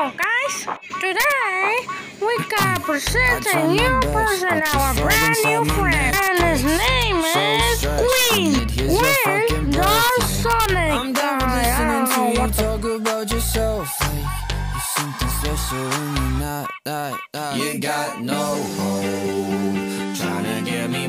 Hello, guys. Today we got present a new person, our brand new friend, and his name is Queen. Queen, the Sonic I'm down guy. I listening don't to know you what the talk about yourself. Like you're something special when you're not, not, not. You got no home.